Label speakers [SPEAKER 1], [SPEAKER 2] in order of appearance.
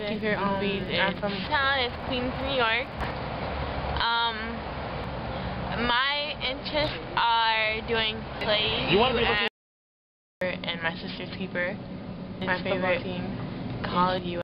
[SPEAKER 1] I hear um, movies. I'm from town. It's Queens, New York. Um, my interests are doing plays.
[SPEAKER 2] You want to be
[SPEAKER 1] and my sister's keeper. My favorite team, College U.